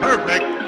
Perfect.